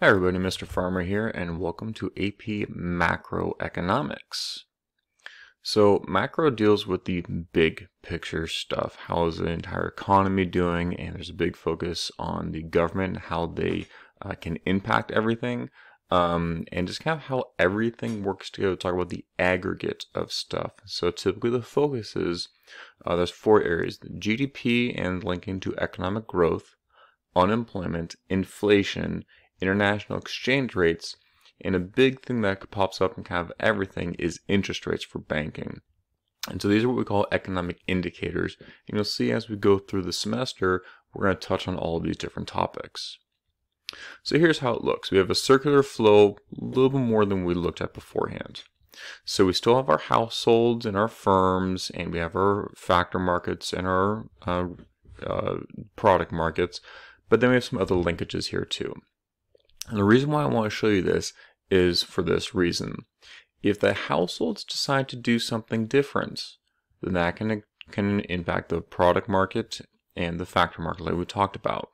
Hi everybody, Mr. Farmer here, and welcome to AP Macroeconomics. So, macro deals with the big picture stuff. How is the entire economy doing? And there's a big focus on the government, how they uh, can impact everything, um, and just kind of how everything works together. Talk about the aggregate of stuff. So, typically, the focus is uh, there's four areas the GDP and linking to economic growth, unemployment, inflation, international exchange rates, and a big thing that pops up in kind of everything is interest rates for banking. And so these are what we call economic indicators. And you'll see as we go through the semester, we're going to touch on all of these different topics. So here's how it looks. We have a circular flow, a little bit more than we looked at beforehand. So we still have our households and our firms, and we have our factor markets and our uh, uh, product markets, but then we have some other linkages here too. And the reason why I want to show you this is for this reason. If the households decide to do something different, then that can, can impact the product market and the factor market like we talked about.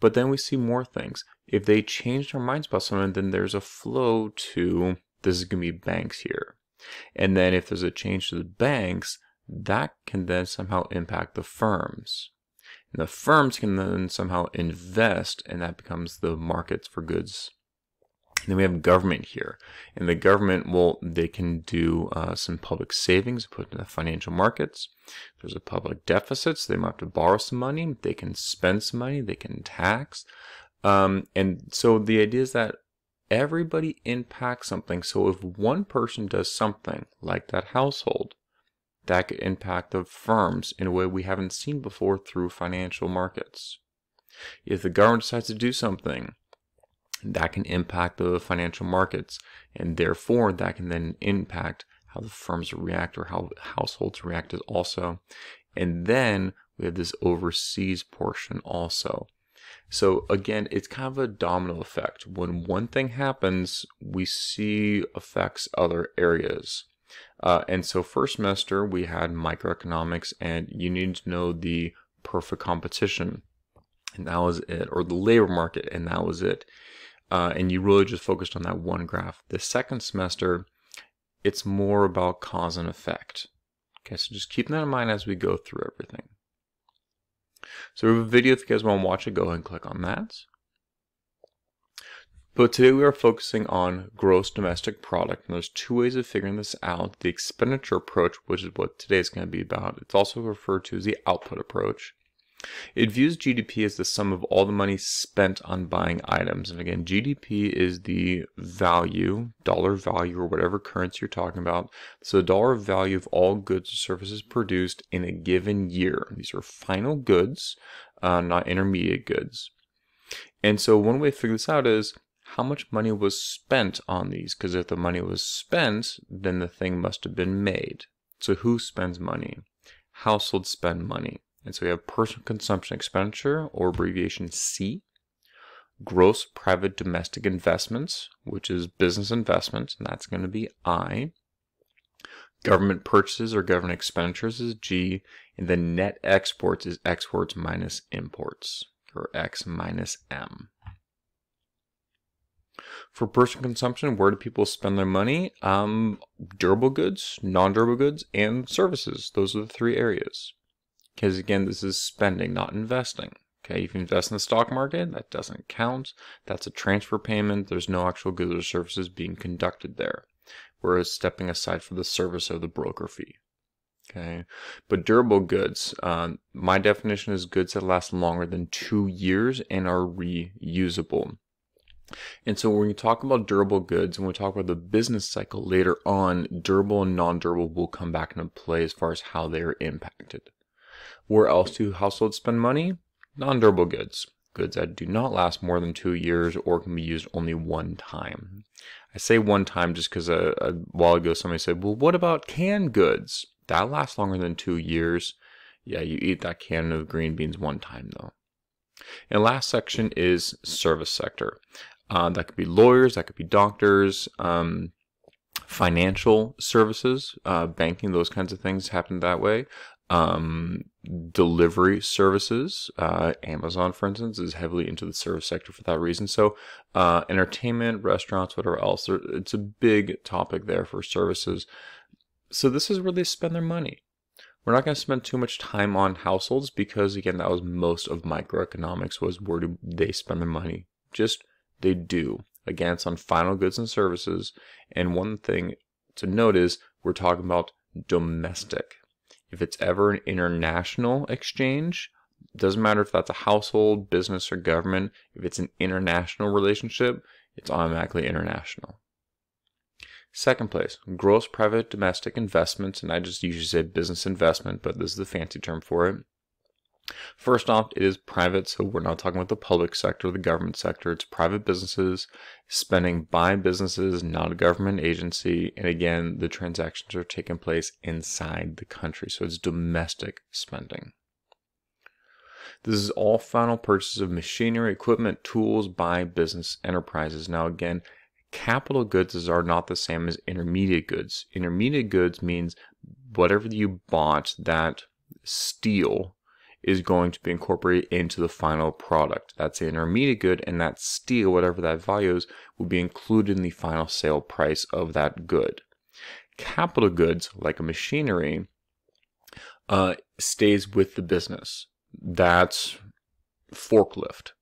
But then we see more things. If they change their minds about something, then there's a flow to this is going to be banks here. And then if there's a change to the banks, that can then somehow impact the firms. The firms can then somehow invest, and that becomes the markets for goods. And then we have government here, and the government will they can do uh, some public savings, put in the financial markets. There's a public deficit, so they might have to borrow some money. They can spend some money. They can tax, um, and so the idea is that everybody impacts something. So if one person does something like that household, that could impact the firms in a way we haven't seen before through financial markets. If the government decides to do something, that can impact the financial markets, and therefore that can then impact how the firms react or how households react also. And then we have this overseas portion also. So again, it's kind of a domino effect. When one thing happens, we see affects other areas. Uh, and so first semester we had microeconomics and you need to know the perfect competition. And that was it or the labor market and that was it. Uh, and you really just focused on that one graph. The second semester it's more about cause and effect. Okay so just keep that in mind as we go through everything. So we have a video if you guys want to watch it go ahead and click on that but today we are focusing on gross domestic product, and there's two ways of figuring this out. The expenditure approach, which is what today is going to be about. It's also referred to as the output approach. It views GDP as the sum of all the money spent on buying items. And again, GDP is the value, dollar value, or whatever currency you're talking about. So the dollar value of all goods or services produced in a given year. These are final goods, uh, not intermediate goods. And so one way to figure this out is how much money was spent on these because if the money was spent then the thing must have been made. So who spends money? Households spend money. And so we have personal consumption expenditure or abbreviation C gross private domestic investments which is business investments and that's going to be I. Government purchases or government expenditures is G and then net exports is exports minus imports or X minus M for personal consumption, where do people spend their money? Um, durable goods, non-durable goods, and services. Those are the three areas. Because again, this is spending, not investing. Okay, if you invest in the stock market, that doesn't count. That's a transfer payment. There's no actual goods or services being conducted there. Whereas stepping aside for the service of the broker fee. Okay, but durable goods, um, my definition is goods that last longer than two years and are reusable. And so when we talk about durable goods and we talk about the business cycle later on, durable and non-durable will come back into play as far as how they are impacted. Where else do households spend money? Non-durable goods. Goods that do not last more than two years or can be used only one time. I say one time just because a, a while ago somebody said, well, what about canned goods? That lasts longer than two years. Yeah, you eat that can of green beans one time though. And last section is service sector. Uh, that could be lawyers, that could be doctors, um, financial services, uh, banking, those kinds of things happen that way. Um, delivery services, uh, Amazon, for instance, is heavily into the service sector for that reason. So, uh, entertainment, restaurants, whatever else, it's a big topic there for services. So, this is where they spend their money. We're not going to spend too much time on households because, again, that was most of microeconomics was where do they spend their money? Just they do. Again, it's on final goods and services. And one thing to note is we're talking about domestic. If it's ever an international exchange, doesn't matter if that's a household, business, or government, if it's an international relationship, it's automatically international. Second place, gross private domestic investments, and I just usually say business investment, but this is the fancy term for it. First off, it is private, so we're not talking about the public sector, the government sector. It's private businesses spending by businesses, not a government agency. And again, the transactions are taking place inside the country, so it's domestic spending. This is all final purchases of machinery, equipment, tools by business enterprises. Now, again, capital goods are not the same as intermediate goods. Intermediate goods means whatever you bought that steel is going to be incorporated into the final product. That's the intermediate good, and that steel, whatever that value is, will be included in the final sale price of that good. Capital goods, like a machinery, uh, stays with the business. That's forklift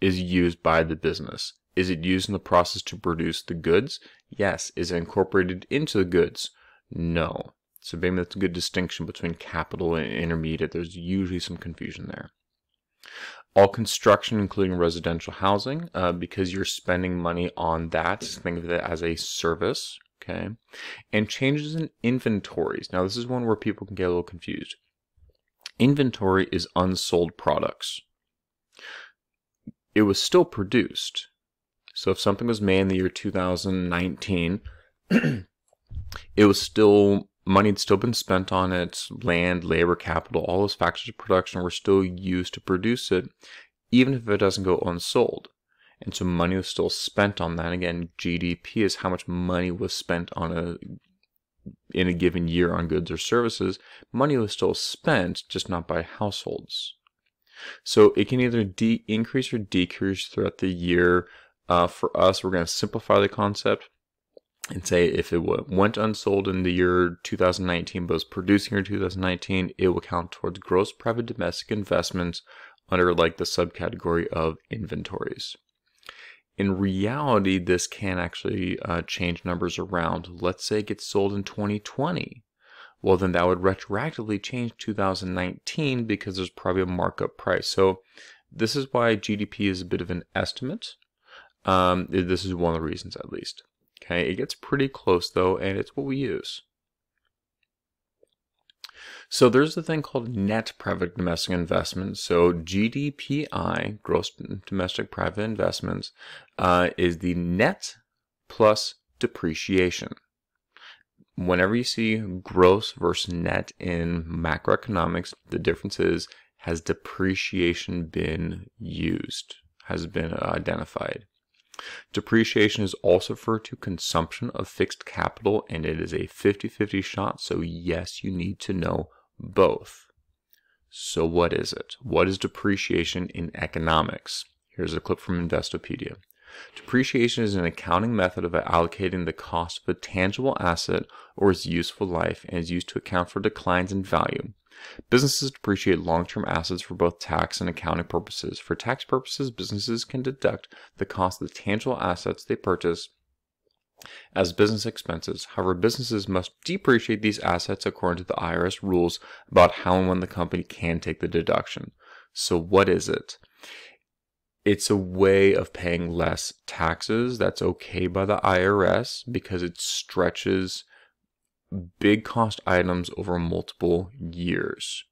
is used by the business. Is it used in the process to produce the goods? Yes. Is it incorporated into the goods? No. So maybe that's a good distinction between capital and intermediate. There's usually some confusion there. All construction, including residential housing, uh, because you're spending money on that. Think of it as a service. Okay. And changes in inventories. Now, this is one where people can get a little confused. Inventory is unsold products. It was still produced. So if something was made in the year 2019, it was still money had still been spent on it, land, labor, capital, all those factors of production were still used to produce it, even if it doesn't go unsold. And so money was still spent on that. Again, GDP is how much money was spent on a in a given year on goods or services. Money was still spent, just not by households. So it can either de- increase or decrease throughout the year uh, for us, we're going to simplify the concept and say if it went unsold in the year 2019 but was producing in 2019, it will count towards gross private domestic investments under like the subcategory of inventories. In reality, this can actually uh, change numbers around. Let's say it gets sold in 2020. Well, then that would retroactively change 2019 because there's probably a markup price. So this is why GDP is a bit of an estimate. Um, this is one of the reasons, at least. Okay, it gets pretty close though, and it's what we use. So there's a thing called net private domestic investments. So GDPI, gross domestic private investments, uh, is the net plus depreciation. Whenever you see gross versus net in macroeconomics, the difference is has depreciation been used, has been identified. Depreciation is also referred to consumption of fixed capital and it is a 50-50 shot, so yes, you need to know both. So what is it? What is depreciation in economics? Here's a clip from Investopedia. Depreciation is an accounting method of allocating the cost of a tangible asset or its useful life and is used to account for declines in value. Businesses depreciate long-term assets for both tax and accounting purposes. For tax purposes, businesses can deduct the cost of the tangible assets they purchase as business expenses. However, businesses must depreciate these assets according to the IRS rules about how and when the company can take the deduction. So what is it? It's a way of paying less taxes that's okay by the IRS because it stretches big cost items over multiple years.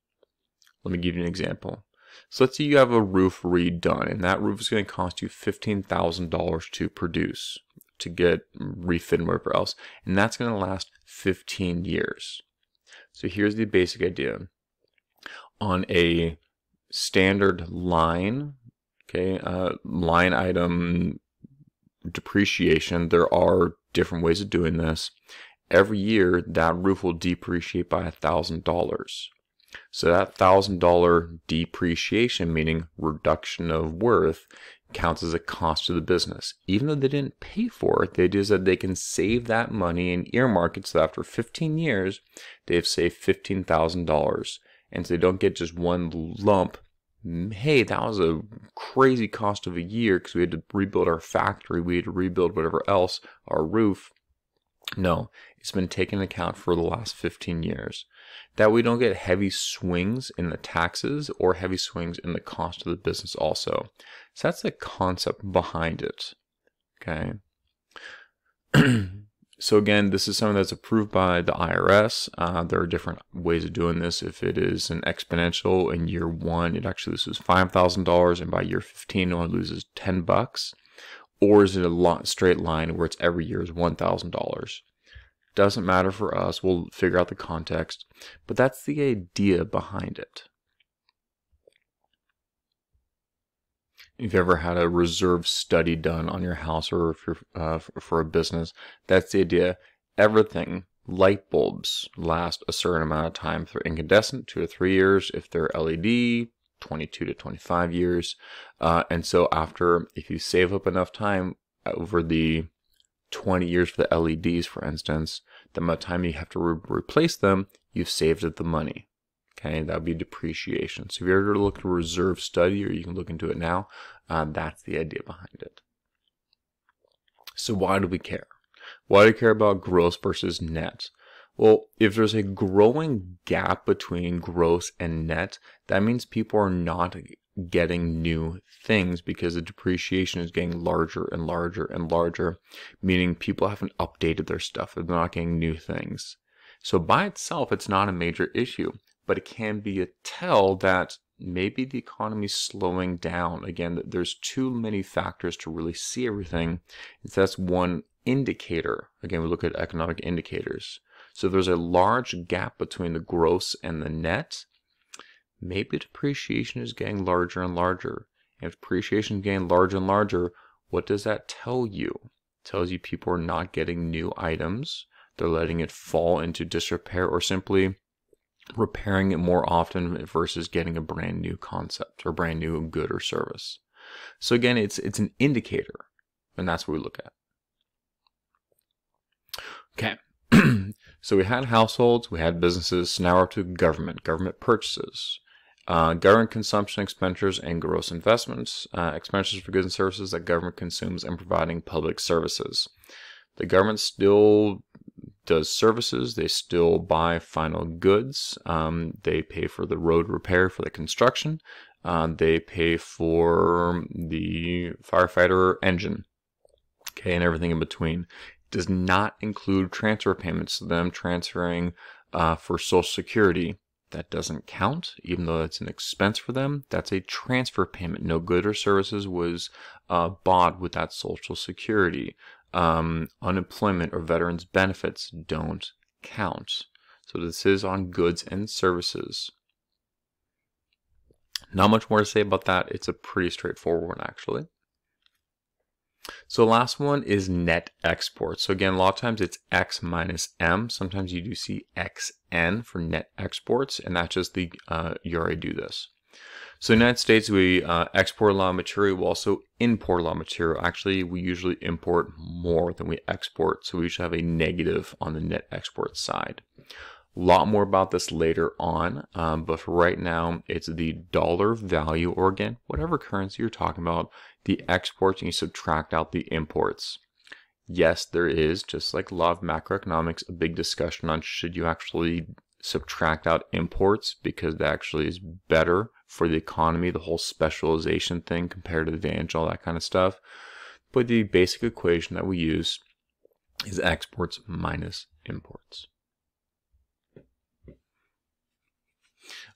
Let me give you an example. So let's say you have a roof redone and that roof is going to cost you $15,000 to produce, to get refit and whatever else. And that's going to last 15 years. So here's the basic idea. On a standard line, okay, uh, line item depreciation, there are different ways of doing this every year that roof will depreciate by a thousand dollars. So that $1,000 depreciation, meaning reduction of worth, counts as a cost to the business. Even though they didn't pay for it, the idea is that they can save that money and earmark it so after 15 years, they've saved $15,000. And so they don't get just one lump. Hey, that was a crazy cost of a year because we had to rebuild our factory, we had to rebuild whatever else, our roof. No, it's been taken into account for the last 15 years. That we don't get heavy swings in the taxes or heavy swings in the cost of the business also. So that's the concept behind it. Okay. so again, this is something that's approved by the IRS. Uh, there are different ways of doing this. If it is an exponential in year one, it actually loses five thousand dollars, and by year fifteen, it only loses ten bucks. Or is it a lot straight line where it's every year is one thousand dollars? Doesn't matter for us. We'll figure out the context, but that's the idea behind it. if you ever had a reserve study done on your house or if you're uh, for a business, that's the idea. Everything, light bulbs last a certain amount of time. If they're incandescent, two to three years. If they're LED, 22 to 25 years. Uh, and so after, if you save up enough time over the 20 years for the LEDs, for instance, the amount of time you have to re replace them, you've saved the money. Okay, that would be depreciation. So if you're ever to look at a reserve study, or you can look into it now, uh, that's the idea behind it. So why do we care? Why do we care about gross versus net? Well, if there's a growing gap between gross and net, that means people are not getting new things because the depreciation is getting larger and larger and larger, meaning people haven't updated their stuff. They're not getting new things. So by itself, it's not a major issue but it can be a tell that maybe the economy is slowing down. Again, there's too many factors to really see everything. So that's one indicator. Again, we look at economic indicators. So there's a large gap between the gross and the net. Maybe depreciation is getting larger and larger. And if depreciation is getting larger and larger, what does that tell you? It tells you people are not getting new items. They're letting it fall into disrepair or simply repairing it more often versus getting a brand new concept or brand new good or service. So again, it's it's an indicator, and that's what we look at. Okay. So we had households, we had businesses, so now we're up to government, government purchases. Uh, government consumption expenditures and gross investments, uh, expenditures for goods and services that government consumes and providing public services. The government still does services. They still buy final goods. Um, they pay for the road repair for the construction. Uh, they pay for the firefighter engine. Okay, and everything in between. Does not include transfer payments to them transferring uh, for Social Security. That doesn't count, even though it's an expense for them. That's a transfer payment. No good or services was uh, bought with that Social Security um, unemployment or veterans benefits don't count. So this is on goods and services. Not much more to say about that. It's a pretty straightforward one, actually. So last one is net export. So again, a lot of times it's X minus M. Sometimes you do see XN for net exports, and that's just the, uh, you already do this. So in the United States, we uh, export a lot of material. We also import a lot of material. Actually, we usually import more than we export. So we should have a negative on the net export side. A lot more about this later on, um, but for right now, it's the dollar value, or again, whatever currency you're talking about, the exports, and you subtract out the imports. Yes, there is, just like a lot of macroeconomics, a big discussion on should you actually subtract out imports because that actually is better for the economy, the whole specialization thing, comparative advantage, all that kind of stuff. But the basic equation that we use is exports minus imports.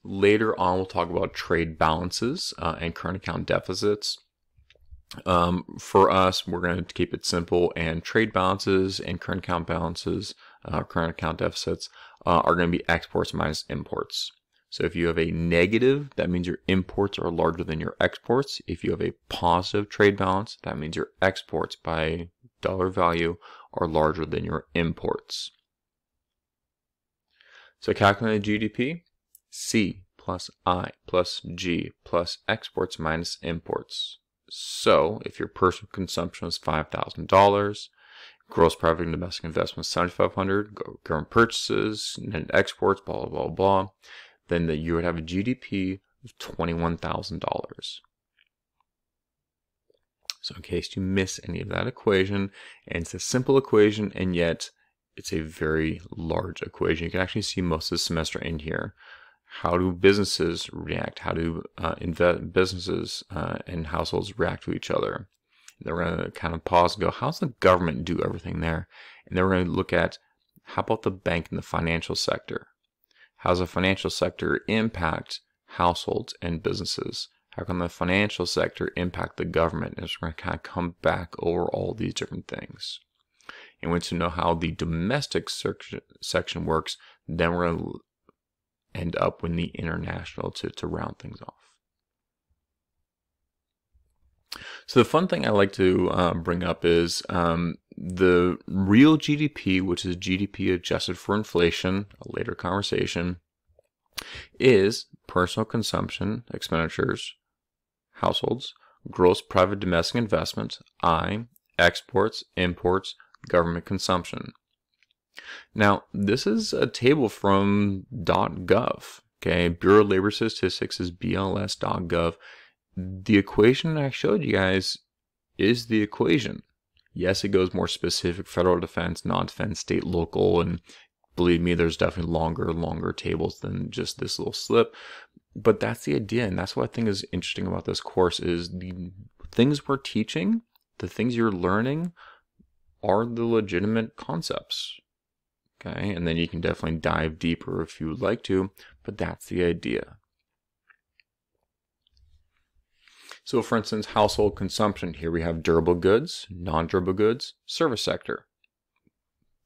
Later on, we'll talk about trade balances uh, and current account deficits. Um, for us, we're going to keep it simple, and trade balances and current account balances, uh, current account deficits, uh, are going to be exports minus imports. So if you have a negative, that means your imports are larger than your exports. If you have a positive trade balance, that means your exports by dollar value are larger than your imports. So calculating GDP, C plus I plus G plus exports minus imports. So if your personal consumption is $5,000, gross private and domestic investment 7,500, government purchases, net exports, blah, blah, blah, blah, then that you would have a GDP of $21,000. So in case you miss any of that equation, and it's a simple equation, and yet it's a very large equation. You can actually see most of the semester in here. How do businesses react? How do uh, invest businesses uh, and households react to each other? And then we're going to kind of pause and go, how's the government do everything there? And then we're going to look at how about the bank and the financial sector? How's the financial sector impact households and businesses? How can the financial sector impact the government? And we're going to kind of come back over all these different things. And once you know how the domestic section works, then we're going to end up with the international to, to round things off. So the fun thing I like to uh, bring up is um, the real GDP, which is GDP adjusted for inflation, a later conversation, is personal consumption expenditures, households, gross private domestic investment, I, exports, imports, government consumption. Now, this is a table from .gov. Okay, Bureau of Labor Statistics is BLS.gov. The equation I showed you guys is the equation. Yes, it goes more specific, federal defense, non-defense, state, local, and believe me, there's definitely longer, longer tables than just this little slip. But that's the idea, and that's what I think is interesting about this course is the things we're teaching, the things you're learning are the legitimate concepts. Okay, and then you can definitely dive deeper if you would like to, but that's the idea. So for instance, household consumption, here we have durable goods, non-durable goods, service sector.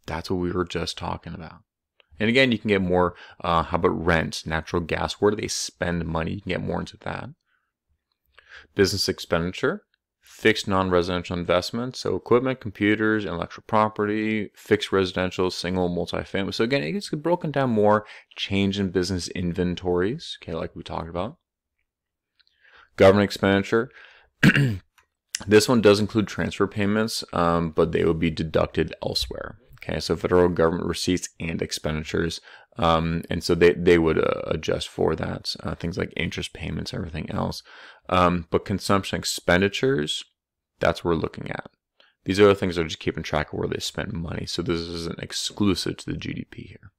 That's what we were just talking about. And again, you can get more, uh, how about rent, natural gas, where do they spend money? You can get more into that. Business expenditure, fixed non-residential investments, so equipment, computers, intellectual property, fixed residential, single, multifamily. So again, it gets broken down more, change in business inventories, okay, like we talked about. Government expenditure. this one does include transfer payments, um, but they would be deducted elsewhere. Okay, so federal government receipts and expenditures, um, and so they they would uh, adjust for that. Uh, things like interest payments, everything else. Um, but consumption expenditures, that's what we're looking at. These are the things are just keeping track of where they spend money. So this isn't exclusive to the GDP here.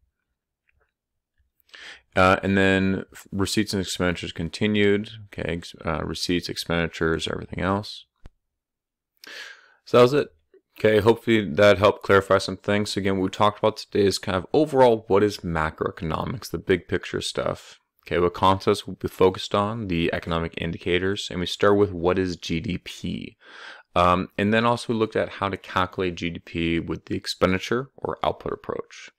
Uh, and then receipts and expenditures continued. Okay, uh, receipts, expenditures, everything else. So that was it. Okay, hopefully that helped clarify some things. So again, what we talked about today is kind of overall what is macroeconomics, the big picture stuff. Okay, what concepts will be focused on, the economic indicators, and we start with what is GDP. Um, and then also we looked at how to calculate GDP with the expenditure or output approach.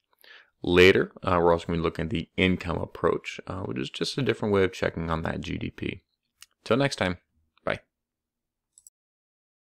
Later, uh, we're also going to be looking at the income approach, uh, which is just a different way of checking on that GDP. Till next time.